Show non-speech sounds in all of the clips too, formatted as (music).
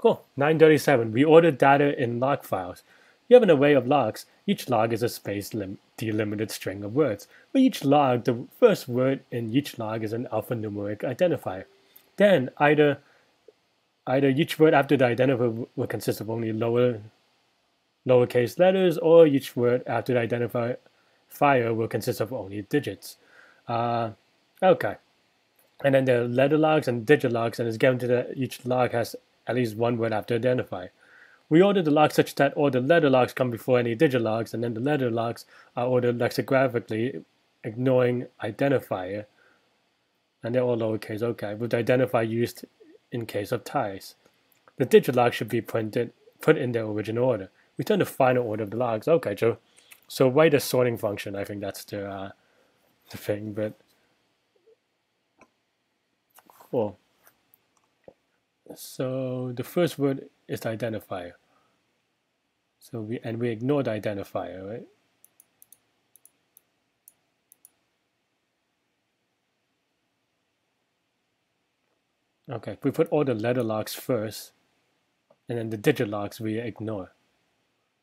Cool. 937. Reorder data in log files. You have an array of logs. Each log is a space delimited string of words. For each log, the first word in each log is an alphanumeric identifier. Then either either each word after the identifier will consist of only lower lowercase letters, or each word after the identifier will consist of only digits. Uh, okay. And then there are letter logs and digit logs, and it's guaranteed that each log has at least one word after identify. We order the logs such that all the letter logs come before any digit logs, and then the letter logs are ordered lexicographically, ignoring identifier. And they're all lowercase, okay, with identifier used in case of ties. The digit logs should be printed, put in their original order. Return the final order of the logs. Okay, Joe. So write a sorting function. I think that's the, uh, the thing, but cool. So the first word is the identifier. So we and we ignore the identifier, right? Okay, we put all the letter logs first, and then the digit logs we ignore.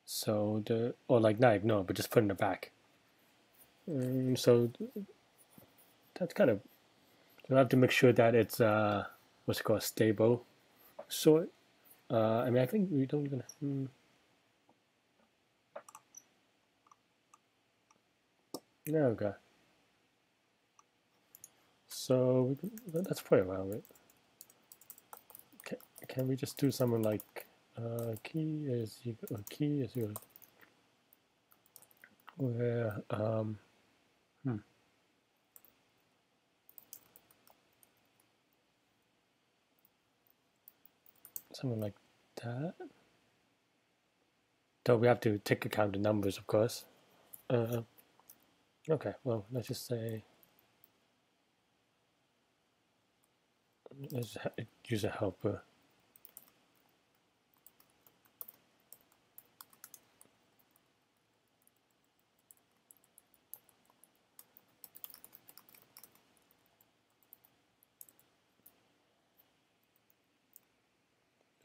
So the or like not ignore, but just put in the back. Um, so that's kind of we have to make sure that it's uh what's it called stable sort. Uh, I mean, I think we don't even. Hmm. We go. So that's probably around it. Can, can we just do something like uh, key is equal, key is equal, where um, hmm. Something like that. Though we have to take account the numbers, of course. Uh, okay, well, let's just say let's use a helper.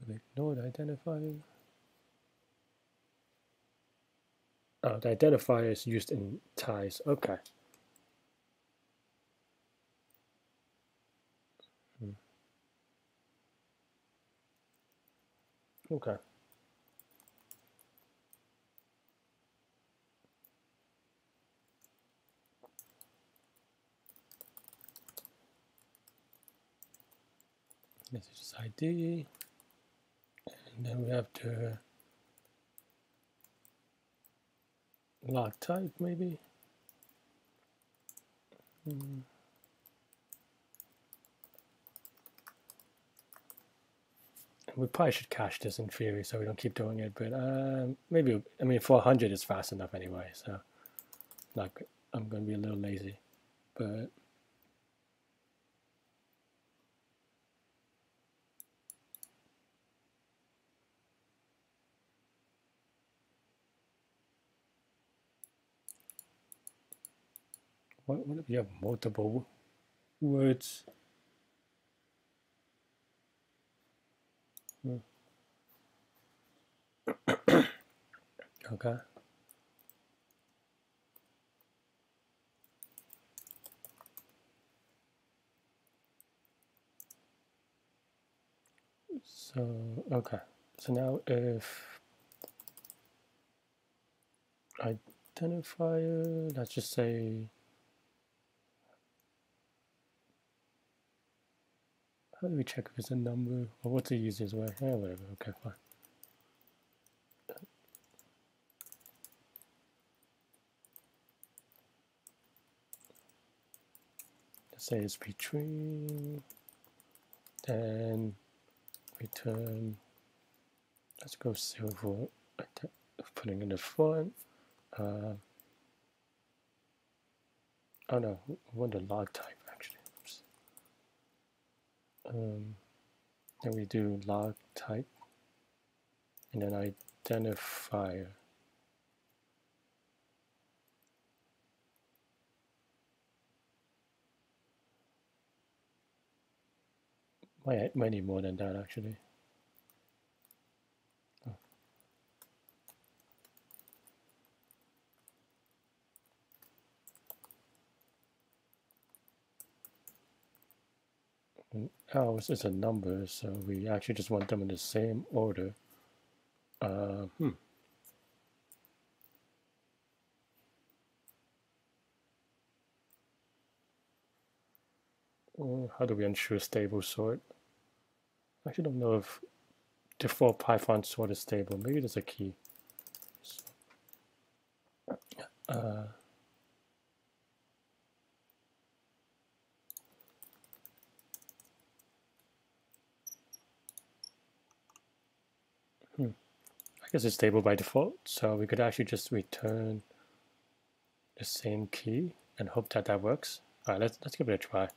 Ignore the identifier. Oh, the identifier is used in ties. Okay. Hmm. Okay. Is ID and then we have to log type maybe hmm. we probably should cache this in theory so we don't keep doing it but uh, maybe I mean 400 is fast enough anyway so like I'm gonna be a little lazy but what, what if you have multiple words? Hmm. (coughs) okay. So, okay. So now if identifier, let's just say Do we check if it's a number or what's the easiest way? Yeah, whatever. Okay, fine. Let's say it's between, then return. Let's go silver. Putting in the front. Uh, oh no, I want the log type um, then we do log type and then identifier might, might need more than that actually hours is a number, so we actually just want them in the same order. Uh, hmm. how do we ensure stable sort? I actually don't know if default Python sort is stable. Maybe there's a key. Uh, hmm. I guess it's stable by default, so we could actually just return the same key and hope that that works. All right, let's let's give it a try.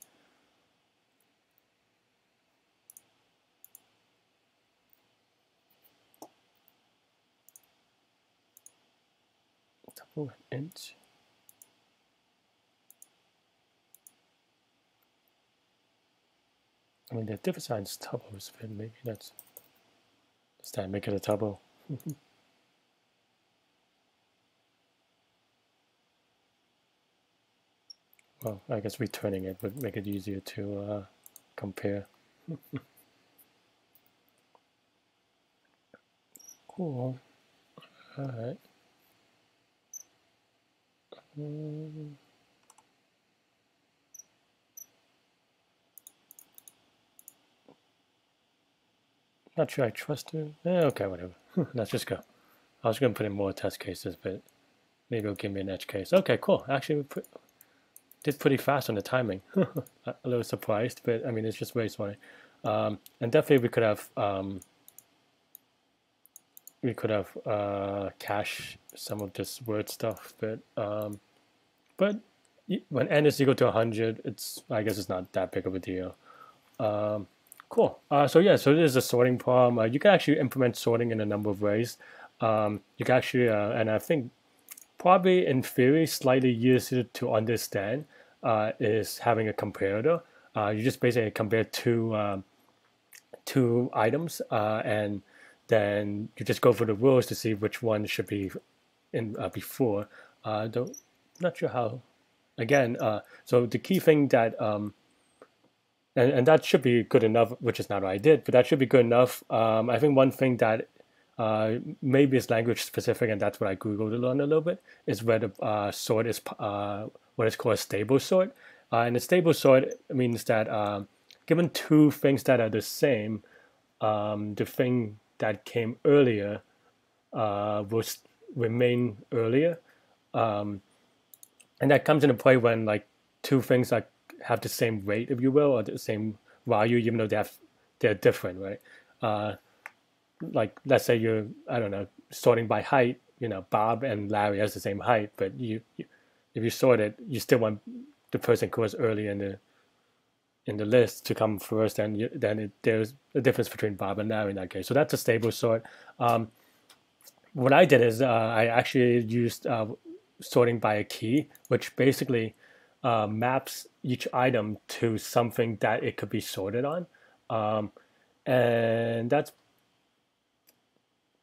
Oh, int. I mean, the different signs tuples, but maybe that's does that make it a tuple? (laughs) well, I guess returning it would make it easier to uh, compare. (laughs) cool. All right. Mm. Not sure I trust her. Eh, okay, whatever. (laughs) Let's just go. I was going to put in more test cases, but maybe it'll give me an edge case. Okay, cool. Actually, we put, did pretty fast on the timing. (laughs) a little surprised, but I mean, it's just very funny. Um, and definitely we could have um, we could have uh, cache some of this word stuff, but um, but when n is equal to 100, it's I guess it's not that big of a deal. Um, cool. Uh, so yeah, so this is a sorting problem. Uh, you can actually implement sorting in a number of ways. Um, you can actually, uh, and I think probably in theory, slightly easier to understand uh, is having a comparator. Uh, you just basically compare two um, two items, uh, and then you just go for the rules to see which one should be in before. Uh, not sure how. Again, so the key thing that um, and, and that should be good enough, which is not what I did, but that should be good enough. Um, I think one thing that uh, maybe is language specific, and that's what I googled to learn a little bit, is where the uh, sort is uh, what is called a stable sort. Uh, and a stable sort means that um, given two things that are the same, um, the thing that came earlier uh, will remain earlier. Um, and that comes into play when like two things like have the same weight, if you will, or the same value, even though they have they're different, right? Uh, like let's say you're I don't know sorting by height, you know Bob and Larry has the same height, but you, you if you sort it, you still want the person who was early in the in the list to come first, and you, then it, there's a difference between Bob and Larry in that case. So that's a stable sort. Um, what I did is uh, I actually used uh, sorting by a key, which basically uh, maps each item to something that it could be sorted on. Um, and that's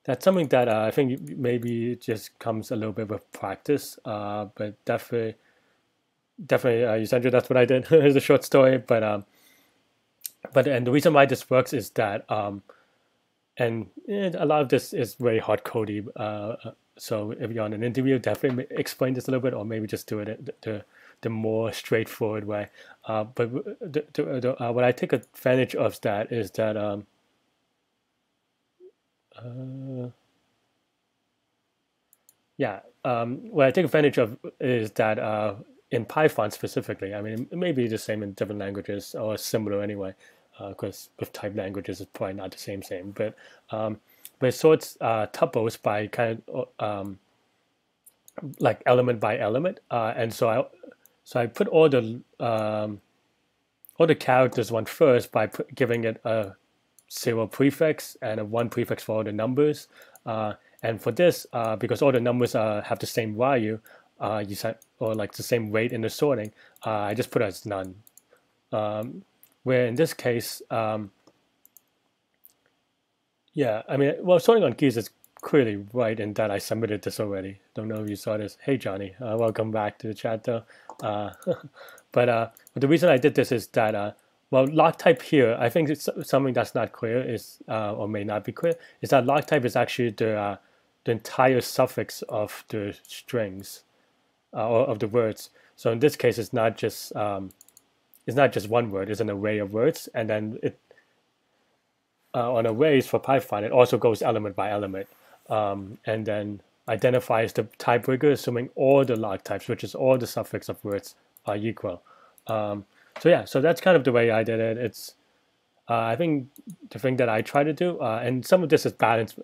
that's something that uh, I think maybe just comes a little bit with practice, uh, but definitely, definitely, uh, essentially that's what I did. (laughs) it's a short story, but um, but and the reason why this works is that um, and it, a lot of this is very hard codey. Uh, so if you're on an interview, definitely explain this a little bit, or maybe just do it the the more straightforward way. Uh, but the, the, the, uh, what I take advantage of that is that um, uh, yeah, um, what I take advantage of is that uh, in Python specifically, I mean, it may be the same in different languages or similar anyway, because uh, with type languages, it's probably not the same same, but um, but it sorts uh, tuples by kind of um, like element by element, and so I so I put all the um, all the characters one first by giving it a zero prefix and a one prefix for all the numbers. Uh, and for this, uh, because all the numbers uh, have the same value, uh, you or like the same weight in the sorting, uh, I just put as none. Um, where in this case, um, yeah, I mean, well, sorting on keys is clearly right in that I submitted this already. Don't know if you saw this. Hey, Johnny, uh, welcome back to the chat though. Uh, (laughs) but, uh, the reason I did this is that uh, well, log type here, I think it's something that's not clear is uh, or may not be clear is that log type is actually the uh, the entire suffix of the strings uh, or of the words. So in this case, it's not just um, it's not just one word; it's an array of words, and then it on arrays for Python, it also goes element by element, um, and then identifies the type typebreaker, assuming all the log types, which is all the suffix of words, are equal. Um, so yeah, so that's kind of the way I did it. It's uh, I think the thing that I try to do, uh, and some of this is balanced,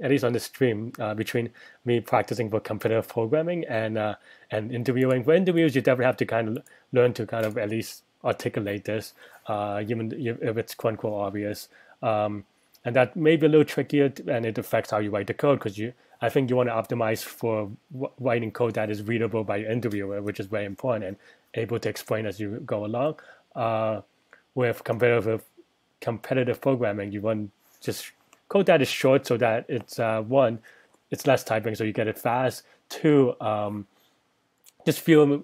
at least on the stream, uh, between me practicing for competitive programming and uh, and interviewing. For interviews, you definitely have to kind of learn to kind of at least articulate this, uh, even if it's quote unquote obvious. Um, and that may be a little trickier, and it affects how you write the code because you. I think you want to optimize for writing code that is readable by your interviewer, which is very important, and able to explain as you go along. Uh, with competitive competitive programming, you want just code that is short so that it's uh, one, it's less typing, so you get it fast. Two, um, just fewer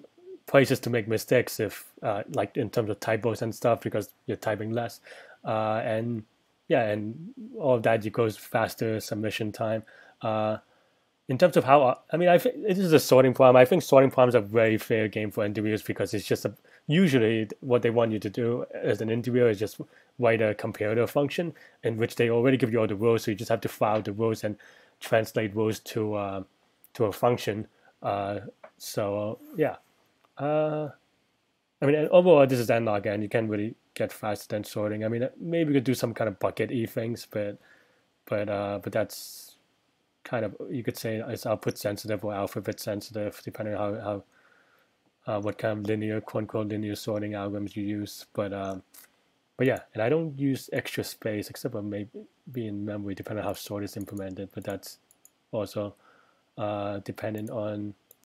places to make mistakes if uh, like in terms of typos and stuff because you're typing less. Uh, and yeah, and all of that you goes faster submission time. Uh, in terms of how I mean, I think this is a sorting problem. I think sorting problems are very fair game for interviewers because it's just a, usually what they want you to do as an interviewer is just write a comparator function in which they already give you all the rows, so you just have to file the rows and translate rows to uh, to a function. Uh, so yeah, uh, I mean overall this is n log n you can't really get faster than sorting. I mean maybe you could do some kind of bucket e things, but but uh, but that's kind of you could say it's output sensitive or alphabet sensitive, depending on how, how uh, what kind of linear quote unquote linear sorting algorithms you use. But um, but yeah, and I don't use extra space except for maybe in memory, depending on how sort is implemented. But that's also uh, dependent on